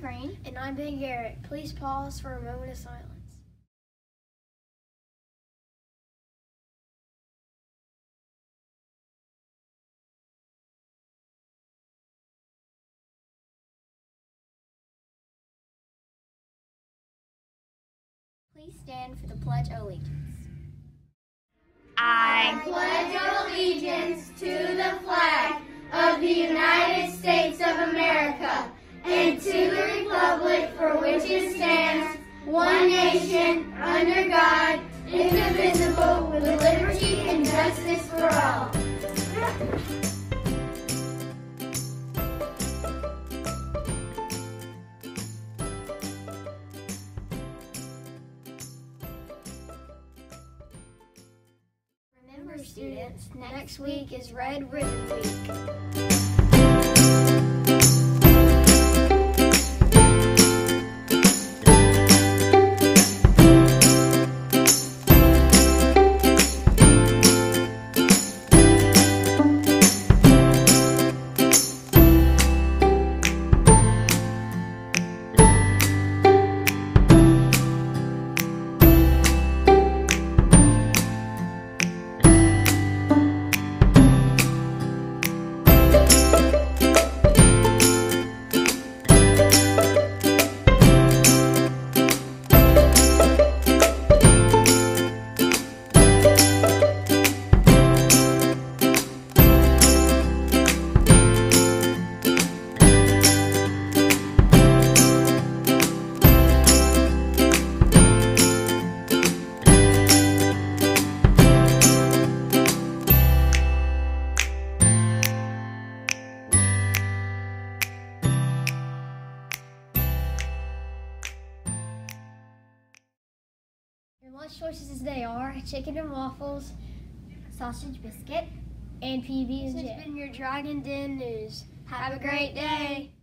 Danny. And I'm Ben Garrett. Please pause for a moment of silence. Please stand for the Pledge of Allegiance. I pledge allegiance to the flag of the United States of America and to the republic for which it stands, one nation, under God, indivisible, with liberty and justice for all. Remember, students, next week is Red Ribbon Week. Lunch choices today are chicken and waffles, sausage biscuit, and PB and J. This has been your Dragon Den News. Have a great day.